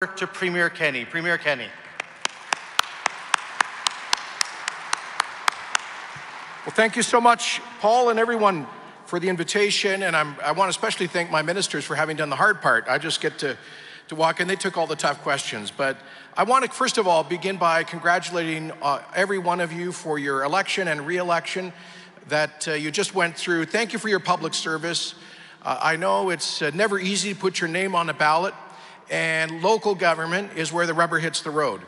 to Premier Kenney. Premier Kenney. Well, thank you so much, Paul, and everyone for the invitation. And I'm, i want to especially thank my ministers for having done the hard part. I just get to, to walk in. They took all the tough questions. But I want to, first of all, begin by congratulating uh, every one of you for your election and reelection that uh, you just went through. Thank you for your public service. Uh, I know it's uh, never easy to put your name on a ballot, and local government is where the rubber hits the road.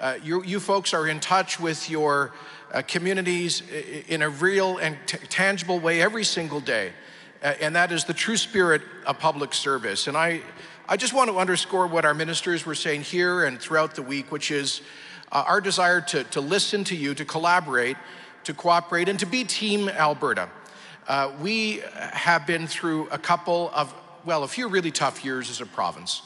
Uh, you, you, folks are in touch with your uh, communities in a real and tangible way every single day. Uh, and that is the true spirit of public service. And I, I just want to underscore what our ministers were saying here and throughout the week, which is uh, our desire to, to listen to you, to collaborate, to cooperate, and to be Team Alberta. Uh, we have been through a couple of, well, a few really tough years as a province.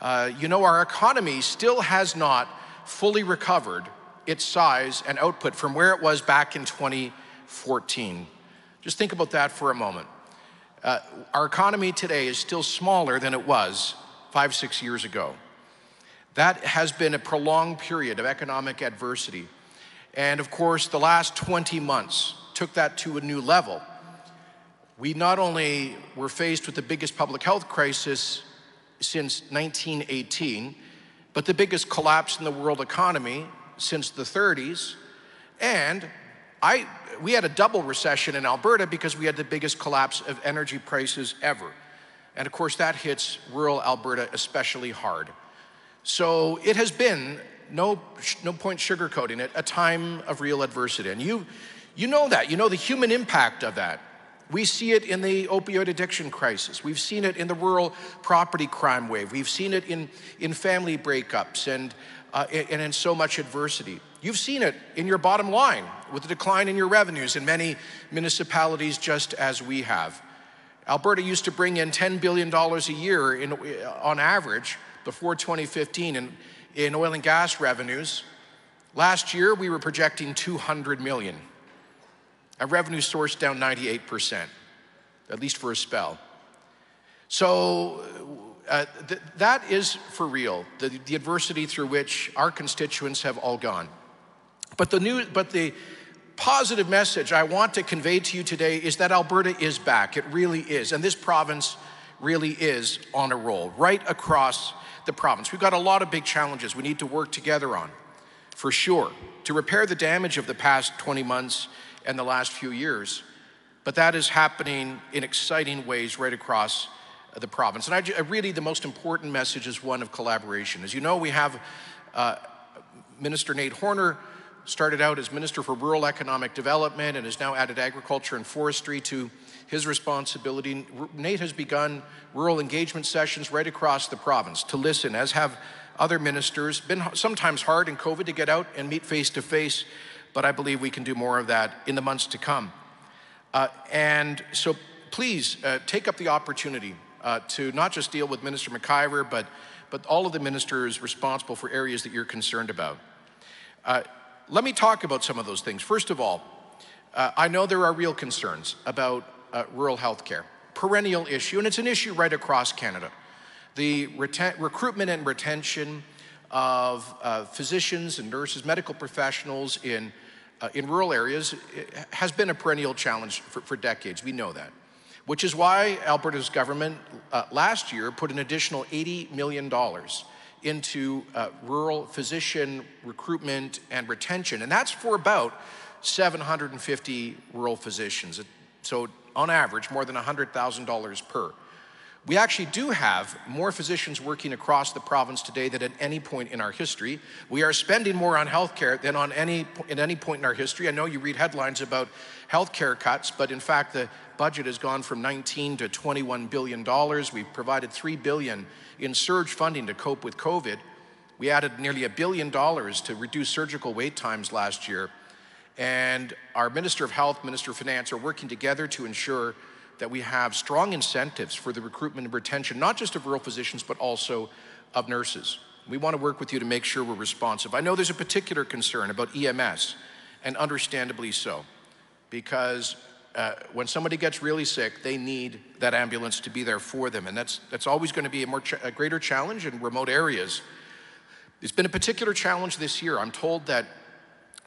Uh, you know, our economy still has not fully recovered its size and output from where it was back in 2014. Just think about that for a moment. Uh, our economy today is still smaller than it was five, six years ago. That has been a prolonged period of economic adversity. And of course, the last 20 months took that to a new level. We not only were faced with the biggest public health crisis since 1918, but the biggest collapse in the world economy since the 30s. And I, we had a double recession in Alberta because we had the biggest collapse of energy prices ever. And of course, that hits rural Alberta especially hard. So it has been, no, no point sugarcoating it, a time of real adversity. And you, you know that. You know the human impact of that. We see it in the opioid addiction crisis. We've seen it in the rural property crime wave. We've seen it in, in family breakups and uh, and in so much adversity. You've seen it in your bottom line with the decline in your revenues in many municipalities, just as we have. Alberta used to bring in $10 billion a year in, on average before 2015 in, in oil and gas revenues. Last year, we were projecting 200 million. Our revenue source down 98%, at least for a spell. So uh, th- that is for real, the, the adversity through which our constituents have all gone. But the new, but the positive message I want to convey to you today is that Alberta is back. It really is. And this province really is on a roll right across the province. We've got a lot of big challenges we need to work together on, for sure, to repair the damage of the past 20 months and the last few years. But that is happening in exciting ways right across the province. And I, really, the most important message is one of collaboration. As you know, we have uh, Minister Nate Horner started out as Minister for Rural Economic Development and has now added agriculture and forestry to his responsibility. Nate has begun rural engagement sessions right across the province to listen, as have other ministers. Been sometimes hard in COVID to get out and meet face to face, but I believe we can do more of that in the months to come. Uh, and so please uh, take up the opportunity uh, to not just deal with Minister McIver, but, but all of the ministers responsible for areas that you're concerned about. Uh, let me talk about some of those things. First of all, uh, I know there are real concerns about uh, rural health care, perennial issue, and it's an issue right across Canada. The recruitment and retention of physicians and nurses, medical professionals in, uh, in rural areas has been a perennial challenge for, for decades. We know that which is why Alberta's government uh, last year put an additional $80 million into uh, rural physician recruitment and retention. And that's for about 750 rural physicians. So, on average, more than $100,000 per. We actually do have more physicians working across the province today than at any point in our history. We are spending more on healthcare than on any at any point in our history. I know you read headlines about healthcare cuts, but in fact the budget has gone from 19 to 21 billion dollars. We've provided 3 billion in surge funding to cope with COVID. We added nearly a billion dollars to reduce surgical wait times last year. And our Minister of Health, Minister of Finance are working together to ensure that we have strong incentives for the recruitment and retention, not just of rural physicians, but also of nurses. We want to work with you to make sure we're responsive. I know there's a particular concern about EMS, and understandably so, because uh, when somebody gets really sick, they need that ambulance to be there for them, and that's that's always going to be a more a greater challenge in remote areas There's been a particular challenge this year. I'm told that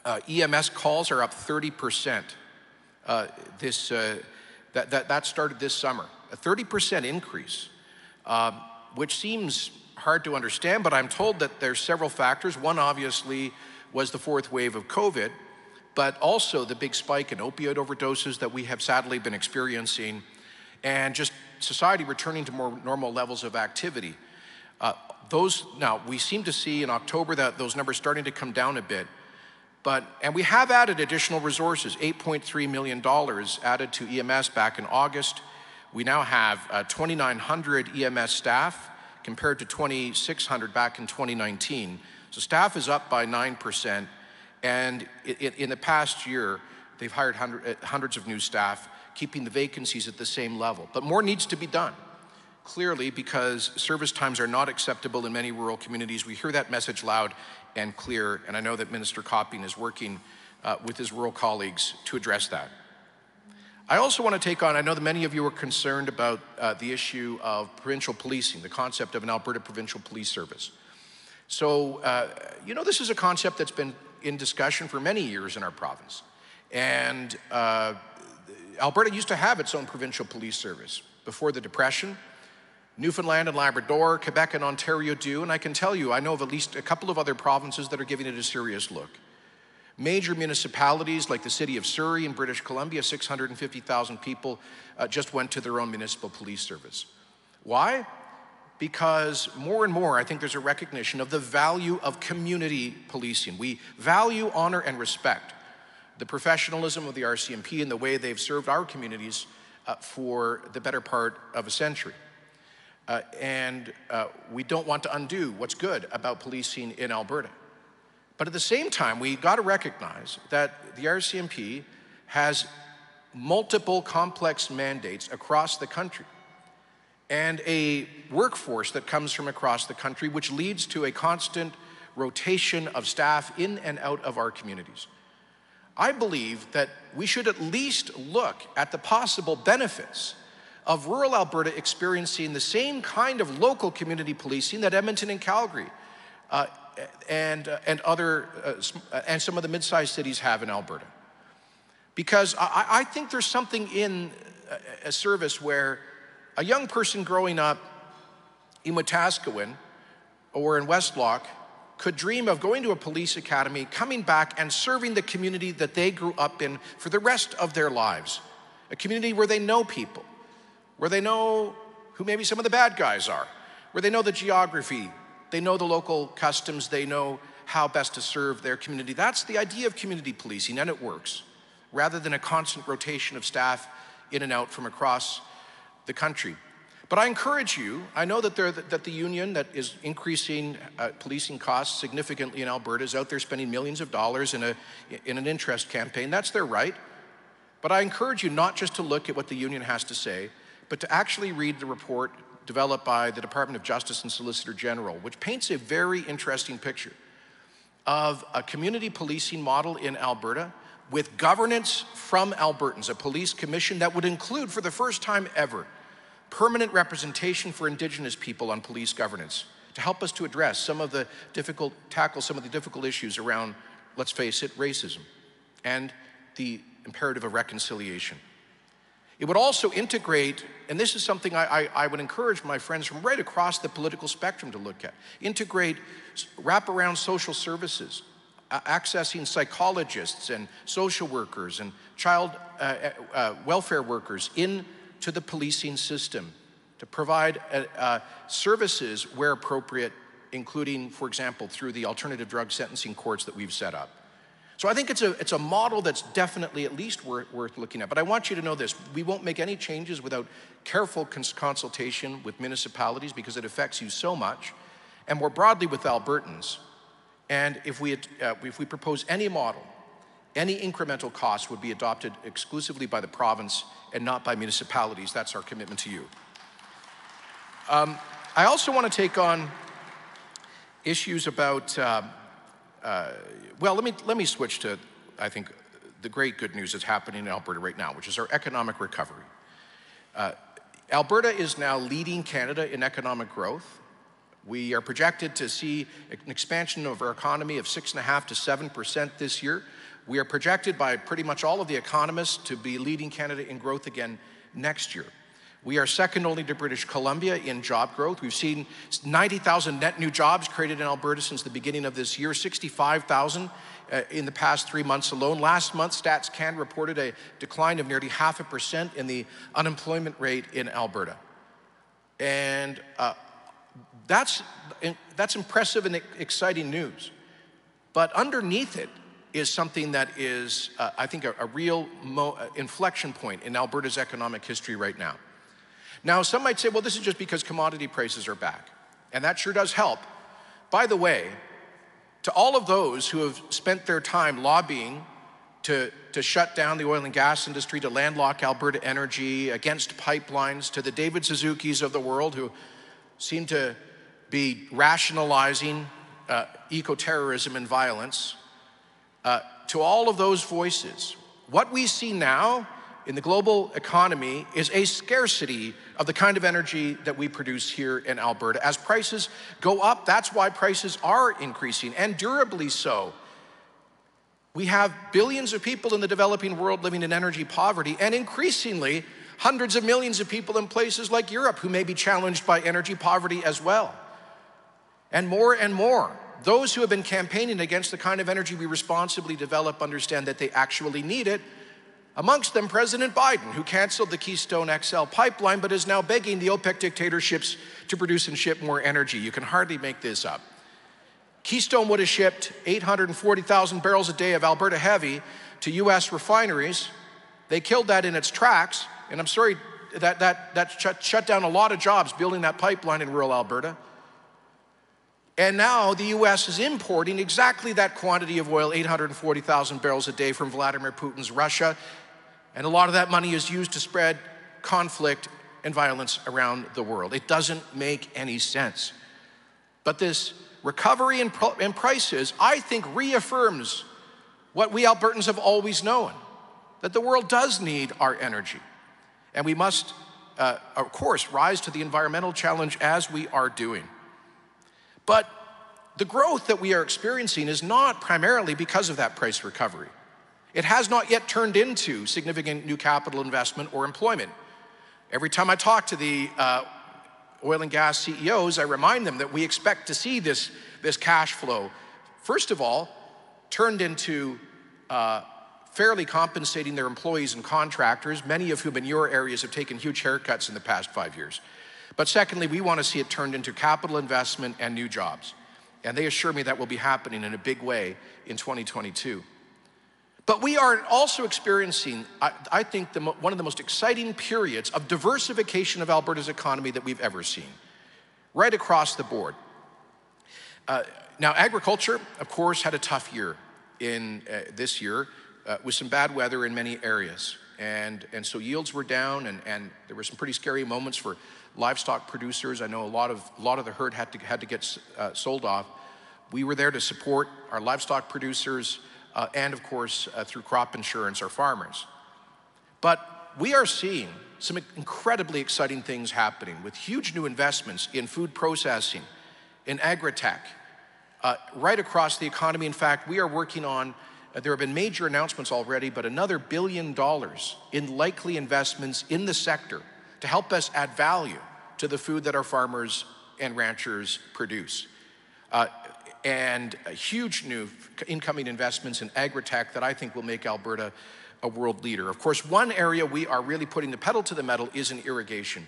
uh, EMS calls are up 30%. Uh, this, uh, that, that, that started this summer, a 30% increase, uh, which seems hard to understand, but I'm told that there's several factors. One, obviously, was the fourth wave of COVID, but also the big spike in opioid overdoses that we have sadly been experiencing, and just society returning to more normal levels of activity. Uh, those now we seem to see in October that those numbers starting to come down a bit. But and we have added additional resources, 8.3 million dollars added to EMS back in August. We now have uh, 2,900 EMS staff compared to 2,600 back in 2019. So staff is up by 9%. And in, in the past year, they've hired hundred, uh, hundreds of new staff, keeping the vacancies at the same level. But more needs to be done clearly because service times are not acceptable in many rural communities. We hear that message loud and clear, and I know that Minister Copping is working uh, with his rural colleagues to address that. I also want to take on, I know that many of you are concerned about uh, the issue of provincial policing, the concept of an Alberta Provincial Police Service. So, uh, you know, this is a concept that's been in discussion for many years in our province. And uh, Alberta used to have its own provincial police service before the Depression. Newfoundland and Labrador, Quebec and Ontario do, and I can tell you, I know of at least a couple of other provinces that are giving it a serious look. Major municipalities like the city of Surrey in British Columbia, 650,000 people, uh, just went to their own municipal police service. Why? Because more and more, I think there's a recognition of the value of community policing. We value, honor, and respect the professionalism of the RCMP and the way they've served our communities uh, for the better part of a century. Uh, and uh, we don't want to undo what's good about policing in Alberta. But at the same time, we got to recognize that the RCMP has multiple complex mandates across the country and a workforce that comes from across the country, which leads to a constant rotation of staff in and out of our communities. I believe that we should at least look at the possible benefits of rural Alberta experiencing the same kind of local community policing that Edmonton and Calgary uh, and, uh, and other, uh, uh and some of the mid-sized cities have in Alberta. Because I, I think there's something in a, a, service where a young person growing up in Wetaskiwin or in Westlock could dream of going to a police academy, coming back and serving the community that they grew up in for the rest of their lives. A community where they know people, where they know who maybe some of the bad guys are, where they know the geography, they know the local customs, they know how best to serve their community. That's the idea of community policing, and it works, rather than a constant rotation of staff in and out from across the country. But I encourage you, I know that, that the union that is increasing uh, policing costs significantly in Alberta is out there spending millions of dollars in, a, in an interest campaign. That's their right. But I encourage you not just to look at what the union has to say, but to actually read the report developed by the Department of Justice and Solicitor General, which paints a very interesting picture of a community policing model in Alberta with governance from Albertans, a police commission that would include, for the first time ever, permanent representation for Indigenous people on police governance to help us to address some of the difficult, tackle some of the difficult issues around, let's face it, racism and the imperative of reconciliation. It would also integrate, and this is something I, I, I, would encourage my friends from right across the political spectrum to look at, integrate wraparound social services, uh, accessing psychologists and social workers and child uh, uh, uh welfare workers into the policing system to provide uh, uh, services where appropriate, including, for example, through the alternative drug sentencing courts that we've set up. So I think it's a, it's a model that's definitely at least worth, worth looking at. But I want you to know this we won't make any changes without careful cons consultation with municipalities because it affects you so much, and more broadly with Albertans. And if we, uh, if we propose any model, any incremental cost would be adopted exclusively by the province and not by municipalities. That's our commitment to you. Um, I also want to take on issues about. Uh, uh, well, let me, let me switch to, I think, the great good news that's happening in Alberta right now, which is our economic recovery. Uh, Alberta is now leading Canada in economic growth. We are projected to see an expansion of our economy of 6.5 to 7% this year. We are projected by pretty much all of the economists to be leading Canada in growth again next year. We are second only to British Columbia in job growth. We've seen 90,000 net new jobs created in Alberta since the beginning of this year, 65,000 uh, in the past three months alone. Last month, Stats Can reported a decline of nearly half a percent in the unemployment rate in Alberta. And uh, that's, that's impressive and exciting news. But underneath it is something that is, uh, I think, a, a real uh, inflection point in Alberta's economic history right now. Now, some might say, well, this is just because commodity prices are back. And that sure does help. By the way, to all of those who have spent their time lobbying to, to shut down the oil and gas industry, to landlock Alberta energy, against pipelines, to the David Suzuki's of the world who seem to be rationalizing uh, eco terrorism and violence, uh, to all of those voices, what we see now in the global economy is a scarcity of the kind of energy that we produce here in Alberta. As prices go up, that's why prices are increasing, and durably so. We have billions of people in the developing world living in energy poverty, and increasingly, hundreds of millions of people in places like Europe who may be challenged by energy poverty as well. And more and more, those who have been campaigning against the kind of energy we responsibly develop understand that they actually need it Amongst them, President Biden, who canceled the Keystone XL pipeline but is now begging the OPEC dictatorships to produce and ship more energy. You can hardly make this up. Keystone would have shipped 840,000 barrels a day of Alberta heavy to US refineries. They killed that in its tracks, and I'm sorry, that, that, that shut, shut down a lot of jobs building that pipeline in rural Alberta. And now the US is importing exactly that quantity of oil, 840,000 barrels a day from Vladimir Putin's Russia. And a lot of that money is used to spread conflict and violence around the world. It doesn't make any sense. But this recovery in, in prices, I think, reaffirms what we Albertans have always known that the world does need our energy. And we must, uh, of course, rise to the environmental challenge as we are doing. But the growth that we are experiencing is not primarily because of that price recovery. It has not yet turned into significant new capital investment or employment. Every time I talk to the uh, oil and gas CEOs, I remind them that we expect to see this, this cash flow, first of all, turned into uh, fairly compensating their employees and contractors, many of whom in your areas have taken huge haircuts in the past five years. But secondly, we want to see it turned into capital investment and new jobs. And they assure me that will be happening in a big way in 2022. But we are also experiencing, I, I think, the, one of the most exciting periods of diversification of Alberta's economy that we've ever seen, right across the board. Uh, now, agriculture, of course, had a tough year in uh, this year uh, with some bad weather in many areas. And, and so yields were down, and, and there were some pretty scary moments for livestock producers. I know a lot of, a lot of the herd had to, had to get uh, sold off. We were there to support our livestock producers uh, and, of course, uh, through crop insurance, our farmers. But we are seeing some incredibly exciting things happening with huge new investments in food processing, in agri-tech, uh, right across the economy. In fact, we are working on, there have been major announcements already, but another billion dollars in likely investments in the sector to help us add value to the food that our farmers and ranchers produce. Uh, and huge new incoming investments in agri-tech that I think will make Alberta a world leader. Of course, one area we are really putting the pedal to the metal is in irrigation.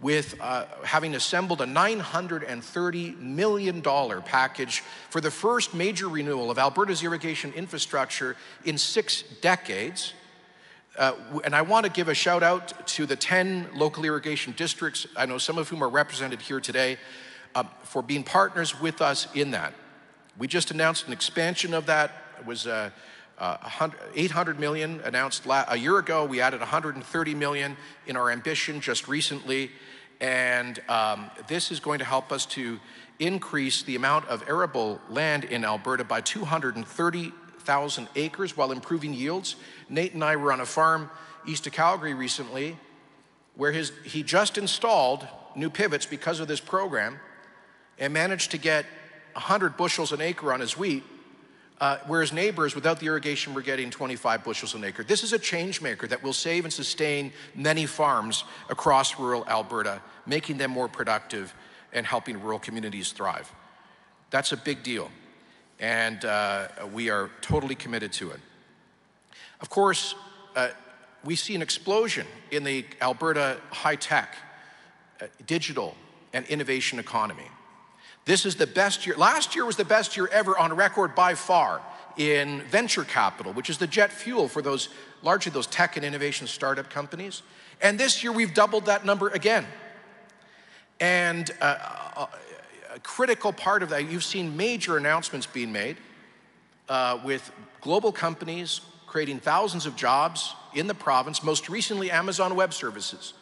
With uh, having assembled a $930 million package for the first major renewal of Alberta's irrigation infrastructure in six decades, uh, and I want to give a shout out to the 10 local irrigation districts, I know some of whom are represented here today, uh, for being partners with us in that. We just announced an expansion of that. It was uh, uh, 800 million announced a year ago. We added 130 million in our ambition just recently. And um, this is going to help us to increase the amount of arable land in Alberta by 230,000 acres while improving yields. Nate and I were on a farm east of Calgary recently where his, he just installed new pivots because of this program. and managed to get 100 bushels an acre on his wheat, uh, whereas neighbors without the irrigation were getting 25 bushels an acre. This is a change maker that will save and sustain many farms across rural Alberta, making them more productive and helping rural communities thrive. That's a big deal, and uh, we are totally committed to it. Of course, uh, we see an explosion in the Alberta high tech, uh, digital, and innovation economy. This is the best year. Last year was the best year ever on record by far in venture capital, which is the jet fuel for those largely those tech and innovation startup companies. And this year we've doubled that number again. And uh, a, uh, a critical part of that, you've seen major announcements being made uh, with global companies creating thousands of jobs in the province, most recently Amazon Web Services.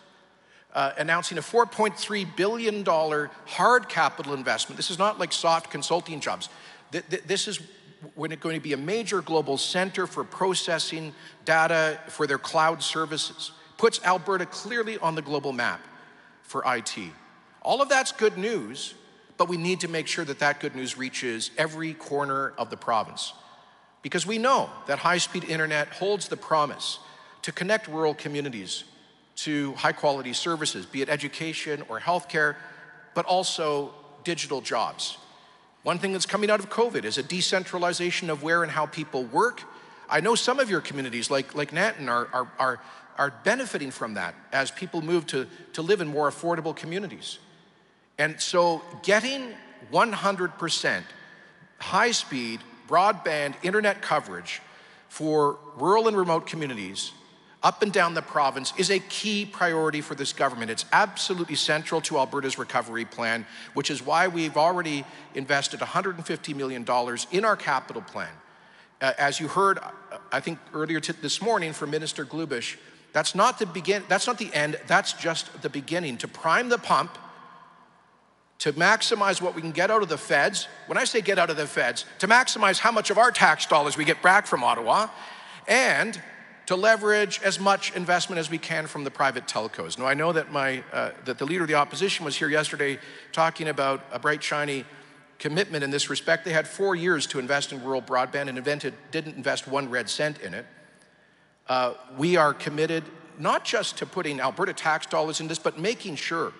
Uh, announcing a $4.3 billion hard capital investment. This is not like soft consulting jobs. Th th this is when it's going to be a major global center for processing data for their cloud services. Puts Alberta clearly on the global map for IT. All of that's good news, but we need to make sure that that good news reaches every corner of the province. Because we know that high speed internet holds the promise to connect rural communities to high quality services, be it education or healthcare, but also digital jobs. One thing that's coming out of COVID is a decentralization of where and how people work. I know some of your communities, like, like Nanton, are, are, are, are benefiting from that as people move to, to live in more affordable communities. And so getting 100% high speed broadband internet coverage for rural and remote communities up and down the province is a key priority for this government. It's absolutely central to Alberta's recovery plan, which is why we've already invested $150 million in our capital plan. Uh, as you heard, I think earlier this morning from Minister Glubish, that's not the begin. That's not the end. That's just the beginning to prime the pump to maximize what we can get out of the feds. When I say get out of the feds, to maximize how much of our tax dollars we get back from Ottawa, and to leverage as much investment as we can from the private telcos. Now, I know that, my, uh, that the leader of the opposition was here yesterday talking about a bright, shiny commitment in this respect. They had four years to invest in rural broadband and invented, didn't invest one red cent in it. Uh, we are committed not just to putting Alberta tax dollars in this, but making sure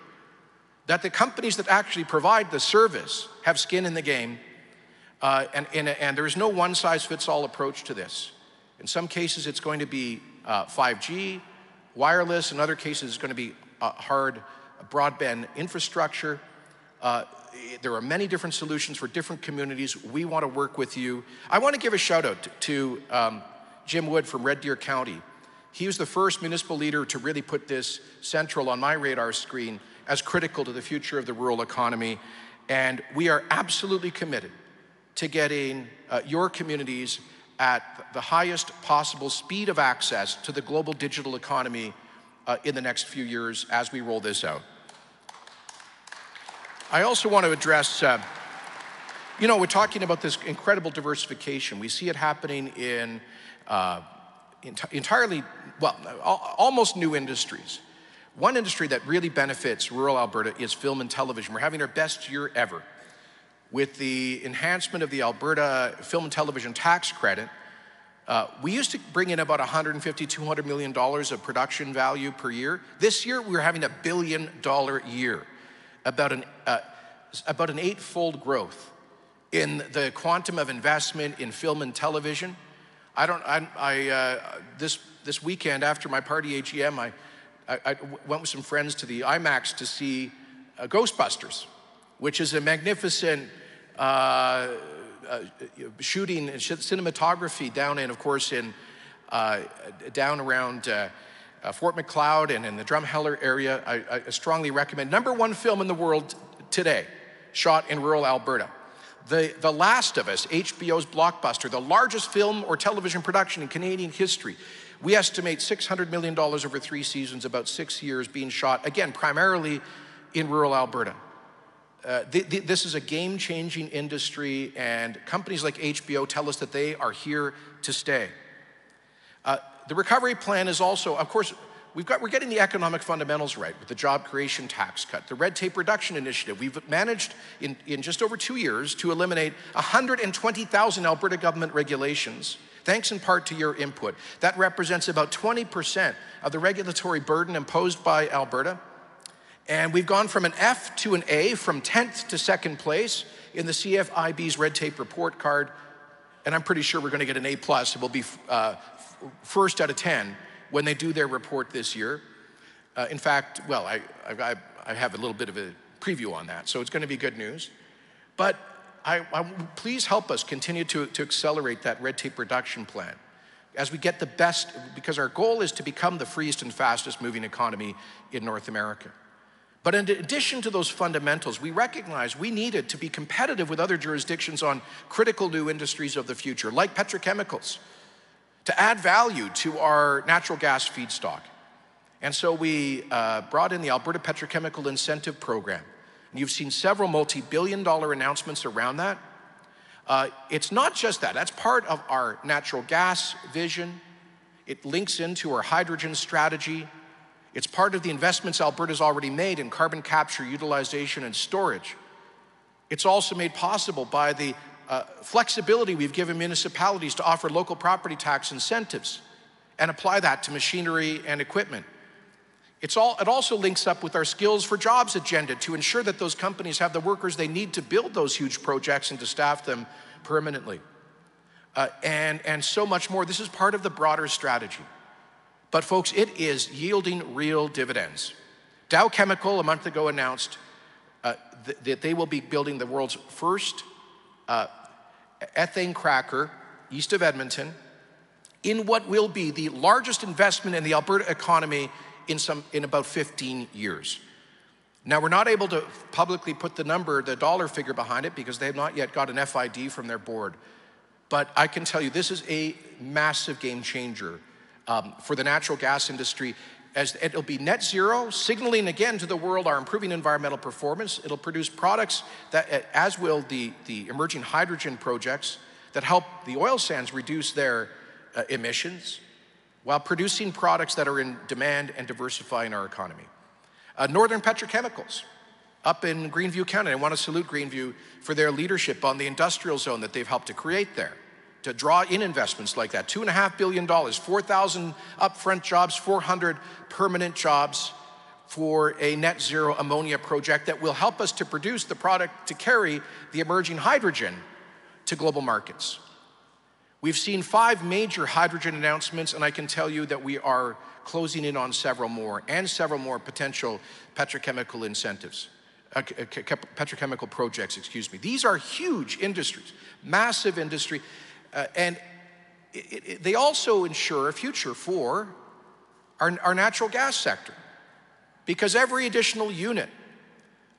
that the companies that actually provide the service have skin in the game, uh, and, and, and there is no one size fits all approach to this. In some cases, it's going to be uh, 5G, wireless. In other cases, it's going to be uh, hard broadband infrastructure. Uh, there are many different solutions for different communities. We want to work with you. I want to give a shout out to, to um, Jim Wood from Red Deer County. He was the first municipal leader to really put this central on my radar screen as critical to the future of the rural economy. And we are absolutely committed to getting uh, your communities at the highest possible speed of access to the global digital economy uh, in the next few years as we roll this out. I also want to address, uh, you know, we're talking about this incredible diversification. We see it happening in uh, ent entirely, well, almost new industries. One industry that really benefits rural Alberta is film and television. We're having our best year ever with the enhancement of the Alberta Film and Television Tax Credit, uh, we used to bring in about 150, 200 million dollars of production value per year. This year, we're having a billion dollar year, about an uh, about an eightfold growth in the quantum of investment in film and television. I don't. I, I uh, this this weekend after my party AGM, I, I, I went with some friends to the IMAX to see uh, Ghostbusters which is a magnificent uh, uh, shooting and cinematography down in, of course, in uh, down around uh, uh, Fort Macleod and in the Drumheller area. I, I, strongly recommend. Number one film in the world today, shot in rural Alberta. The, the Last of Us, HBO's blockbuster, the largest film or television production in Canadian history. We estimate $600 million over three seasons, about six years being shot, again, primarily in rural Alberta. Uh, th th this is a game changing industry, and companies like HBO tell us that they are here to stay. Uh, the recovery plan is also, of course, we've got, we're getting the economic fundamentals right with the job creation tax cut, the red tape reduction initiative. We've managed in, in just over two years to eliminate 120,000 Alberta government regulations, thanks in part to your input. That represents about 20% of the regulatory burden imposed by Alberta. And we've gone from an F to an A, from 10th to second place in the CFIB's red tape report card. And I'm pretty sure we're going to get an A plus. It will be uh, first out of 10 when they do their report this year. Uh, in fact, well, I, I, I, have a little bit of a preview on that, so it's going to be good news. But I, I, please help us continue to, to accelerate that red tape reduction plan as we get the best, because our goal is to become the freest and fastest moving economy in North America. But in addition to those fundamentals, we recognize we needed to be competitive with other jurisdictions on critical new industries of the future, like petrochemicals, to add value to our natural gas feedstock. And so we uh, brought in the Alberta Petrochemical Incentive Program. And you've seen several multi billion dollar announcements around that. Uh, it's not just that, that's part of our natural gas vision. It links into our hydrogen strategy. It's part of the investments Alberta's already made in carbon capture, utilization, and storage. It's also made possible by the uh, flexibility we've given municipalities to offer local property tax incentives and apply that to machinery and equipment. It's all, it also links up with our skills for jobs agenda to ensure that those companies have the workers they need to build those huge projects and to staff them permanently. Uh, and, and so much more. This is part of the broader strategy. But, folks, it is yielding real dividends. Dow Chemical a month ago announced uh, th- that they will be building the world's first uh, ethane cracker east of Edmonton in what will be the largest investment in the Alberta economy in, some, in about 15 years. Now, we're not able to publicly put the number, the dollar figure behind it because they have not yet got an FID from their board. But I can tell you, this is a massive game changer um, for the natural gas industry as it'll be net zero, signaling again to the world our improving environmental performance. It'll produce products that, as will the, the emerging hydrogen projects that help the oil sands reduce their uh, emissions while producing products that are in demand and diversifying our economy. Uh, Northern Petrochemicals up in Greenview County. I want to salute Greenview for their leadership on the industrial zone that they've helped to create there to draw in investments like that. $2.5 billion, 4,000 upfront jobs, 400 permanent jobs for a net zero ammonia project that will help us to produce the product to carry the emerging hydrogen to global markets. We've seen five major hydrogen announcements, and I can tell you that we are closing in on several more and several more potential petrochemical incentives, uh, petrochemical projects, excuse me. These are huge industries, massive industry. Uh, and it, it, they also ensure a future for our, our natural gas sector because every additional unit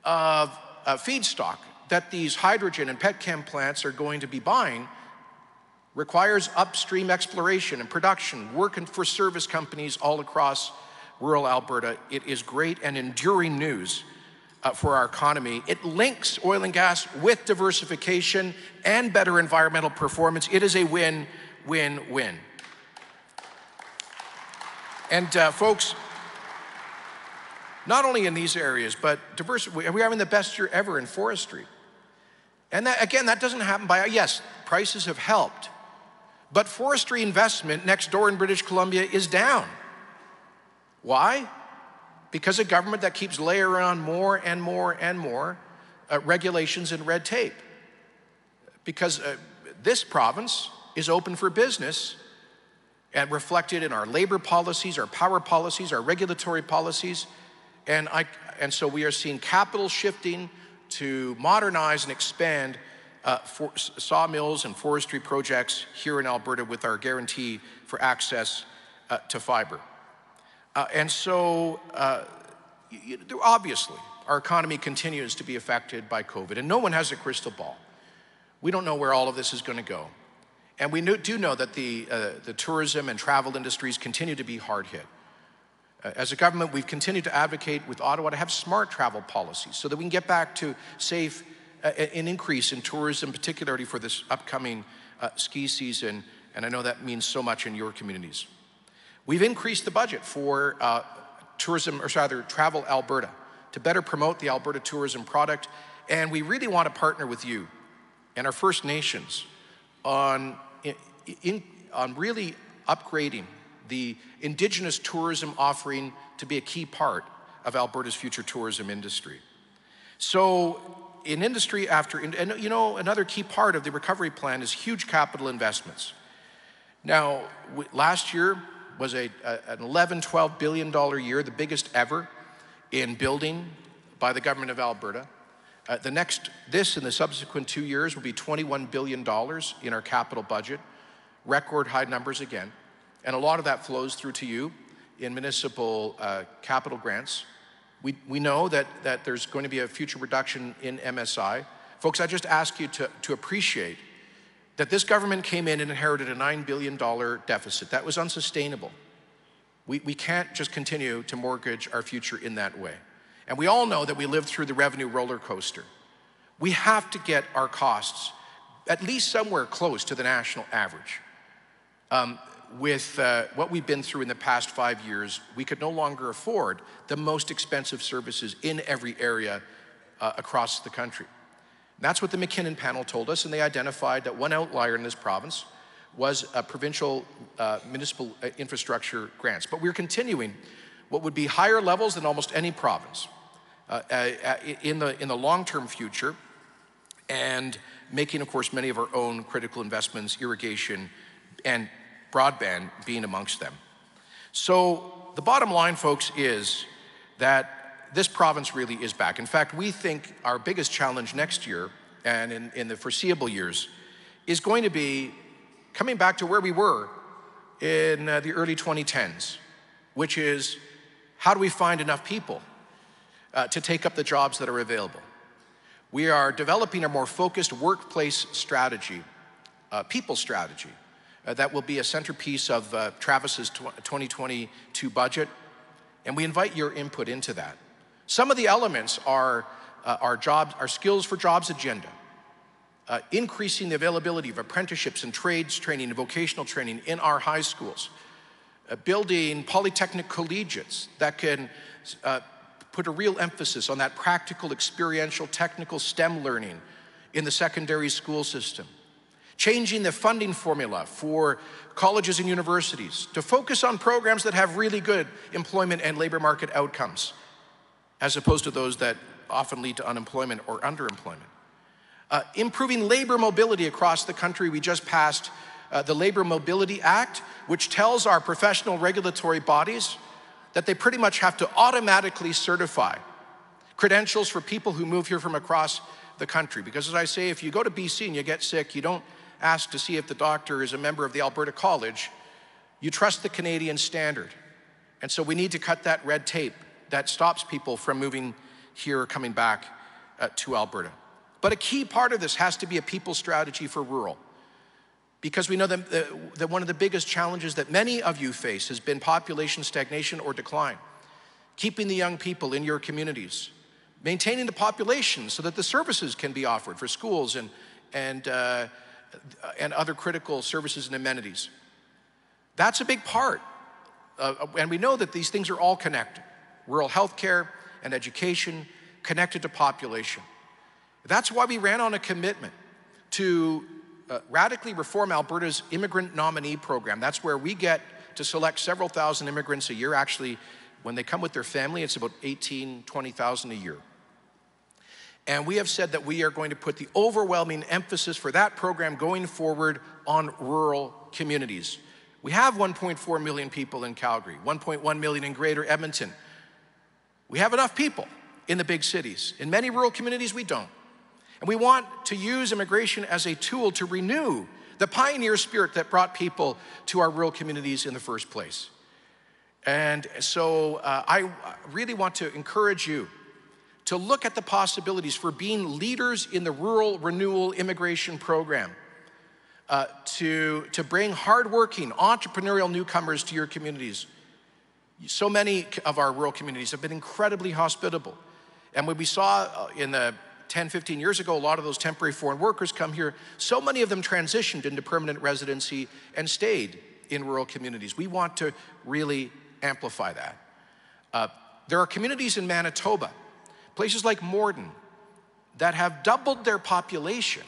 of uh, feedstock that these hydrogen and petchem plants are going to be buying requires upstream exploration and production, working for service companies all across rural Alberta. It is great and enduring news uh, for our economy. It links oil and gas with diversification and better environmental performance. It is a win, win, win. And uh, folks, not only in these areas, but diversity, we're having the best year ever in forestry. And that, again, that doesn't happen by, yes, prices have helped, but forestry investment next door in British Columbia is down. Why? Because a government that keeps layering on more and more and more uh, regulations and red tape. Because uh, this province is open for business and reflected in our labor policies, our power policies, our regulatory policies. And, I, and so we are seeing capital shifting to modernize and expand uh, for, sawmills and forestry projects here in Alberta with our guarantee for access uh, to fiber. Uh, and so, uh, obviously, our economy continues to be affected by COVID, and no one has a crystal ball. We don't know where all of this is going to go. And we do know that the, uh, the tourism and travel industries continue to be hard hit. Uh, as a government, we've continued to advocate with Ottawa to have smart travel policies so that we can get back to safe, uh, an increase in tourism, particularly for this upcoming uh, ski season. And I know that means so much in your communities. We've increased the budget for uh, tourism, or rather, Travel Alberta, to better promote the Alberta tourism product. And we really want to partner with you and our First Nations on, in, on really upgrading the Indigenous tourism offering to be a key part of Alberta's future tourism industry. So, in industry after, and you know, another key part of the recovery plan is huge capital investments. Now, last year was a, a, an 11, 12 billion dollar year, the biggest ever in building by the government of Alberta. Uh, the next, this and the subsequent two years will be $21 billion in our capital budget, record high numbers again. And a lot of that flows through to you in municipal uh, capital grants. We, we know that, that there's going to be a future reduction in MSI. Folks, I just ask you to, to appreciate that this government came in and inherited a $9 billion deficit. That was unsustainable. We, we can't just continue to mortgage our future in that way. And we all know that we lived through the revenue roller coaster. We have to get our costs at least somewhere close to the national average. Um, with uh, what we've been through in the past five years, we could no longer afford the most expensive services in every area uh, across the country. That's what the MacKinnon panel told us, and they identified that one outlier in this province was provincial uh, municipal uh, infrastructure grants. But we're continuing what would be higher levels than almost any province uh, uh, uh, in the, in the long-term future and making, of course, many of our own critical investments, irrigation and broadband being amongst them. So the bottom line, folks, is that this province really is back. In fact, we think our biggest challenge next year and in, in the foreseeable years is going to be coming back to where we were in uh, the early 2010s, which is how do we find enough people uh, to take up the jobs that are available. We are developing a more focused workplace strategy, uh, people strategy, uh, that will be a centerpiece of uh, Travis's 2022 budget, and we invite your input into that. Some of the elements are uh, our jobs, our skills for jobs agenda, uh, increasing the availability of apprenticeships and trades training and vocational training in our high schools, uh, building polytechnic collegiates that can uh, put a real emphasis on that practical, experiential, technical STEM learning in the secondary school system. Changing the funding formula for colleges and universities to focus on programs that have really good employment and labor market outcomes, as opposed to those that often lead to unemployment or underemployment. Uh, improving labor mobility across the country. We just passed uh, the Labor Mobility Act, which tells our professional regulatory bodies that they pretty much have to automatically certify credentials for people who move here from across the country. Because as I say, if you go to BC and you get sick, you don't ask to see if the doctor is a member of the Alberta College. You trust the Canadian standard. And so we need to cut that red tape that stops people from moving here or coming back uh, to Alberta. But a key part of this has to be a people strategy for rural because we know that, that one of the biggest challenges that many of you face has been population stagnation or decline. Keeping the young people in your communities, maintaining the population so that the services can be offered for schools and, and, uh, and other critical services and amenities. That's a big part. Uh, and we know that these things are all connected rural health care and education connected to population. That's why we ran on a commitment to uh, radically reform Alberta's immigrant nominee program. That's where we get to select several thousand immigrants a year. Actually, when they come with their family, it's about 18, 20,000 a year. And we have said that we are going to put the overwhelming emphasis for that program going forward on rural communities. We have 1.4 million people in Calgary, 1.1 million in Greater Edmonton. We have enough people in the big cities. In many rural communities, we don't. And we want to use immigration as a tool to renew the pioneer spirit that brought people to our rural communities in the first place. And so uh, I really want to encourage you to look at the possibilities for being leaders in the rural renewal immigration program. Uh, to, to bring hardworking, entrepreneurial newcomers to your communities. So many of our rural communities have been incredibly hospitable. And when we saw uh, in the 10, 15 years ago, a lot of those temporary foreign workers come here. So many of them transitioned into permanent residency and stayed in rural communities. We want to really amplify that. Uh, there are communities in Manitoba, places like Morden, that have doubled their population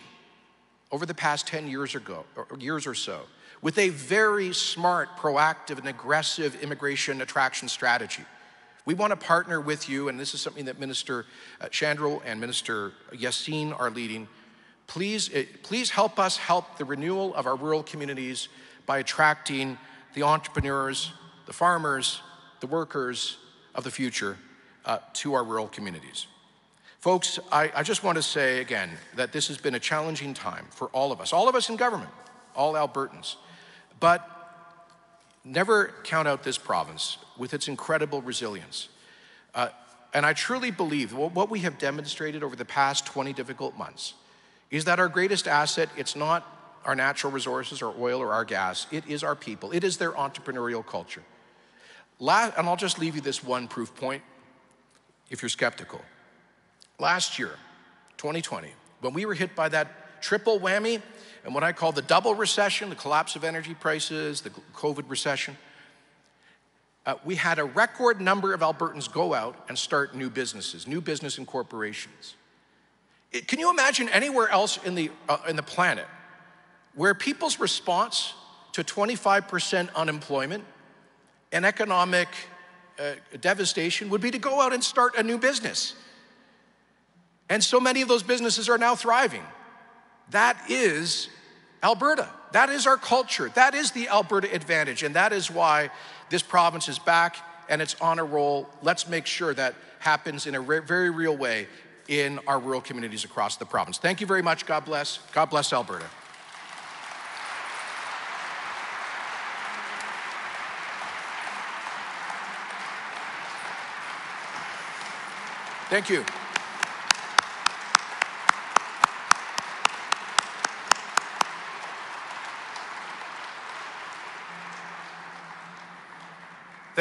over the past 10 years, ago, or years or so with a very smart, proactive, and aggressive immigration attraction strategy. We want to partner with you, and this is something that Minister uh, Shandro and Minister Yaseen are leading. Please, uh, please help us help the renewal of our rural communities by attracting the entrepreneurs, the farmers, the workers of the future uh, to our rural communities. Folks, I, I just want to say again that this has been a challenging time for all of us, all of us in government, all Albertans. But never count out this province with its incredible resilience. Uh, and I truly believe what we have demonstrated over the past 20 difficult months is that our greatest asset, it's not our natural resources, our oil or our gas, it is our people. It is their entrepreneurial culture. And I'll just leave you this one proof point if you're skeptical. Last year, 2020, when we were hit by that triple whammy and what I call the double recession, the collapse of energy prices, the COVID recession, uh, we had a record number of Albertans go out and start new businesses, new business and corporations. Can you imagine anywhere else in the, uh, in the planet where people's response to 25% unemployment and economic uh, devastation would be to go out and start a new business? And so many of those businesses are now thriving. That is Alberta. That is our culture. That is the Alberta advantage. And that is why this province is back and it's on a roll. Let's make sure that happens in a very real way in our rural communities across the province. Thank you very much. God bless. God bless Alberta. Thank you.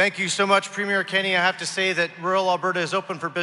Thank you so much, Premier Kenney. I have to say that rural Alberta is open for business.